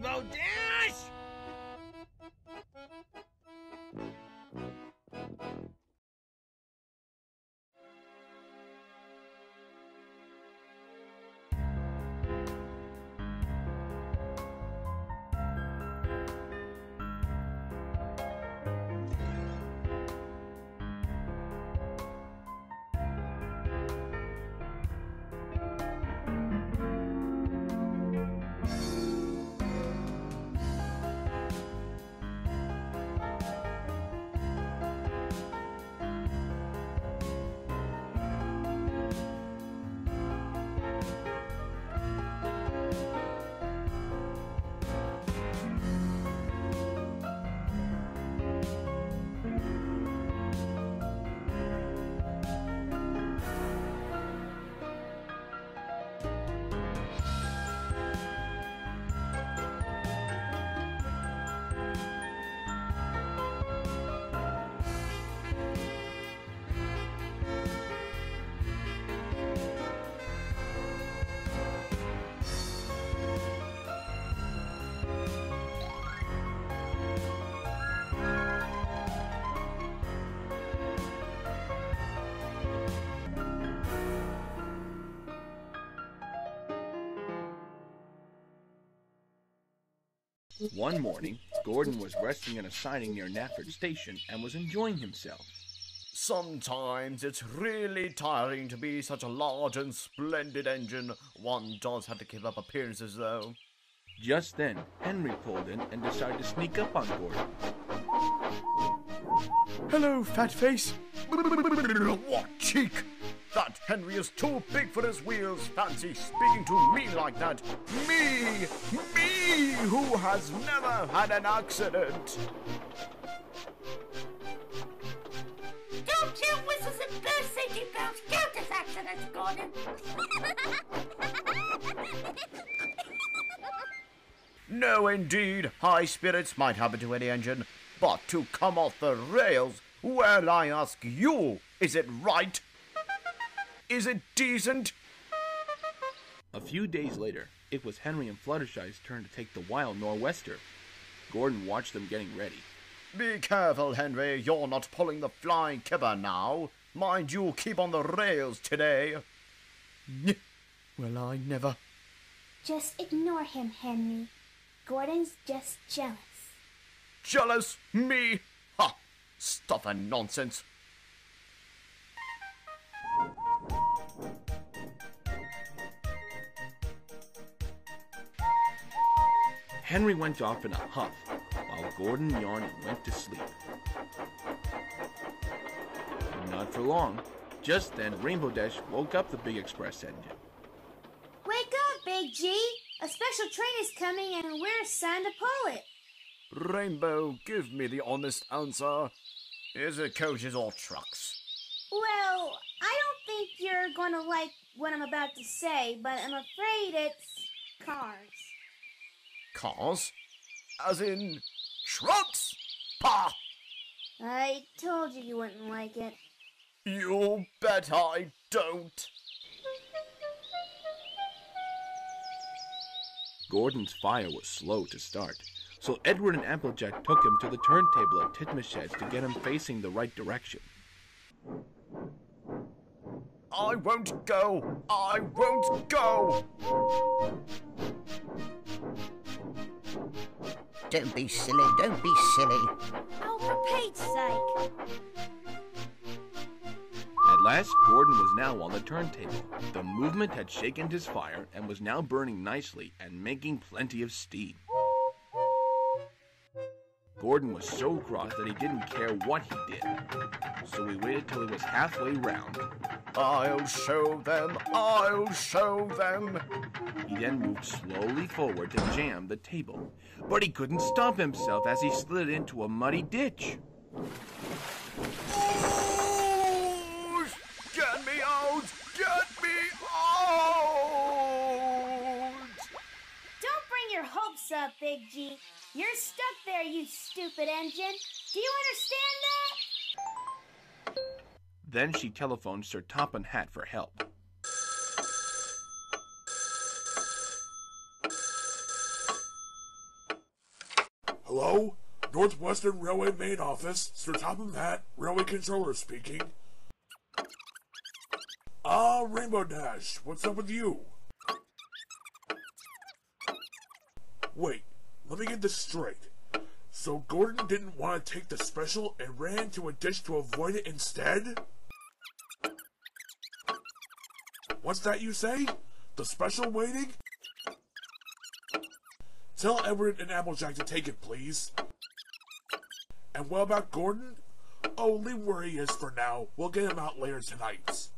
Rainbow Dash! One morning, Gordon was resting in a siding near Knapford Station and was enjoying himself. Sometimes it's really tiring to be such a large and splendid engine. One does have to keep up appearances, though. Just then, Henry pulled in and decided to sneak up on Gordon. Hello, fat face. what cheek! That Henry is too big for his wheels. Fancy speaking to me like that. Me! Me! Who has never had an accident! Don't you whistles and blow safety valves count as accidents, Gordon? No, indeed. High spirits might happen to any engine. But to come off the rails, well, I ask you, is it right? Is it decent? A few days later, it was Henry and Fluttershy's turn to take the wild nor'wester. Gordon watched them getting ready. Be careful, Henry. You're not pulling the flying kipper now. Mind you, keep on the rails today. Well, I never. Just ignore him, Henry. Gordon's just jealous. Jealous? Me? Ha! Stuff and nonsense. Henry went off in a huff, while Gordon yawned and went to sleep. Not for long. Just then, Rainbow Dash woke up the big express engine. Wake up, Big G! A special train is coming and we're assigned to pull it. Rainbow, give me the honest answer. Is it coaches or trucks? Well, I don't think you're going to like what I'm about to say, but I'm afraid it's cars. Cars? As in trucks? Pah! I told you you wouldn't like it. You bet I don't. Gordon's fire was slow to start, so Edward and Applejack took him to the turntable at Tidmouth Sheds to get him facing the right direction. I won't go. I won't go. Don't be silly, don't be silly. Oh, for Pete's sake. At last, Gordon was now on the turntable. The movement had shaken his fire and was now burning nicely and making plenty of steam. Gordon was so cross that he didn't care what he did. So he waited till he was halfway round. I'll show them, I'll show them. He then moved slowly forward to jam the table, but he couldn't stop himself as he slid into a muddy ditch. Oh, get me out! Get me out! Don't bring your hopes up, Big G. You're stuck there, you stupid engine. Do you understand that? Then she telephoned Sir Topham Hatt for help. Hello? Northwestern Railway Main Office, Sir Topham Hatt, Railway Controller speaking. Ah, Rainbow Dash, what's up with you? Wait, let me get this straight. So Gordon didn't want to take the special and ran into a ditch to avoid it instead? What's that you say? The special waiting? Tell Edward and Applejack to take it, please. And what about Gordon? Oh, leave where he is for now. We'll get him out later tonight.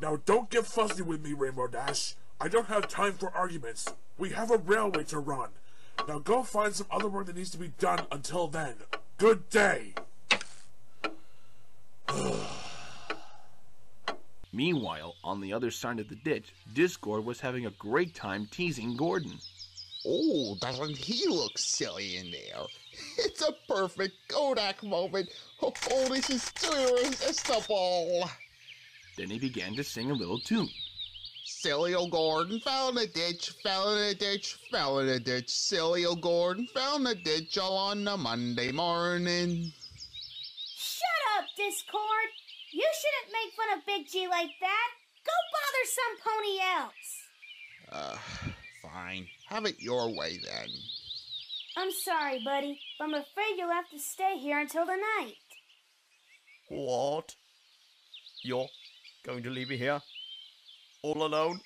Now don't get fussy with me, Rainbow Dash. I don't have time for arguments. We have a railway to run. Now go find some other work that needs to be done until then. Good day! Meanwhile, on the other side of the ditch, Discord was having a great time teasing Gordon. Oh, doesn't he look silly in there? It's a perfect Kodak moment. Oh, this is too irresistible. Then he began to sing a little tune. Silly old Gordon fell in a ditch, fell in a ditch, fell in a ditch. Silly old Gordon fell in a ditch all on a Monday morning. Shut up, Discord. You shouldn't make fun of Big G like that. Go bother some pony else. Uh, fine. Have it your way then. I'm sorry, buddy, but I'm afraid you'll have to stay here until the night. What? You're going to leave me here? All alone?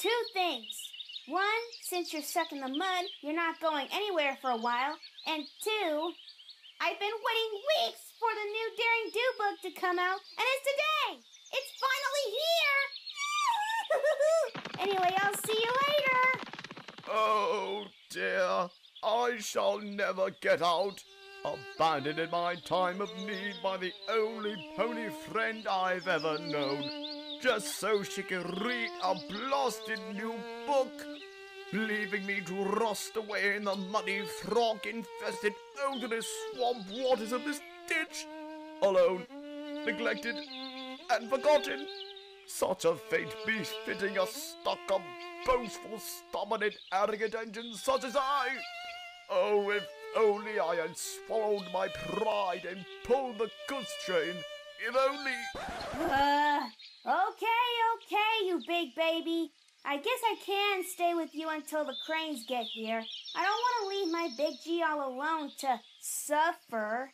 Two things. One, since you're stuck in the mud, you're not going anywhere for a while. And two, I've been waiting weeks for the new Daring Do book to come out, and it's today! It's finally here! anyway, I'll see you later! Oh dear, I shall never get out. Abandoned in my time of need by the only pony friend I've ever known, just so she can read a blasted new book, leaving me to rust away in the muddy, frog-infested, odorous swamp waters of this ditch, alone, neglected, and forgotten. Such a fate befitting a stuck-up, boastful, stubborn, arrogant engine such as I. Oh, if only I had swallowed my pride and pulled the goods train. If only. Ah. Okay, okay, you big baby. I guess I can stay with you until the cranes get here. I don't want to leave my big G all alone to suffer.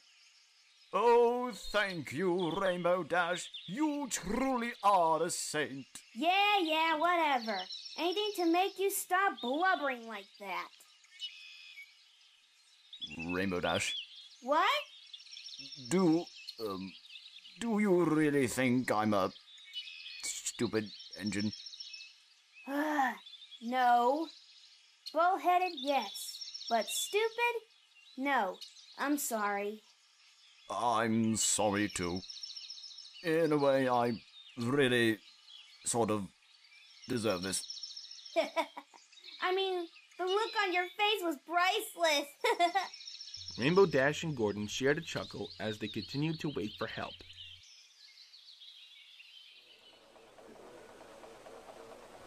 Oh, thank you, Rainbow Dash. You truly are a saint. Yeah, yeah, whatever. Anything to make you stop blubbering like that. Rainbow Dash, What? do, um, do you really think I'm a stupid engine? Uh, no. Bullheaded, yes. But stupid? No. I'm sorry. I'm sorry too. In a way, I really sort of deserve this. I mean, the look on your face was priceless. Rainbow Dash and Gordon shared a chuckle as they continued to wait for help.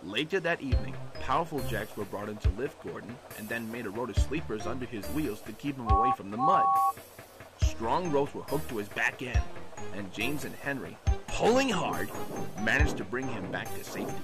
Later that evening, powerful jacks were brought in to lift Gordon and then made a row of sleepers under his wheels to keep him away from the mud. Strong ropes were hooked to his back end, and James and Henry, pulling hard, managed to bring him back to safety.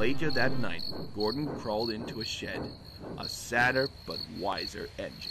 Later that night, Gordon crawled into a shed, a sadder but wiser engine.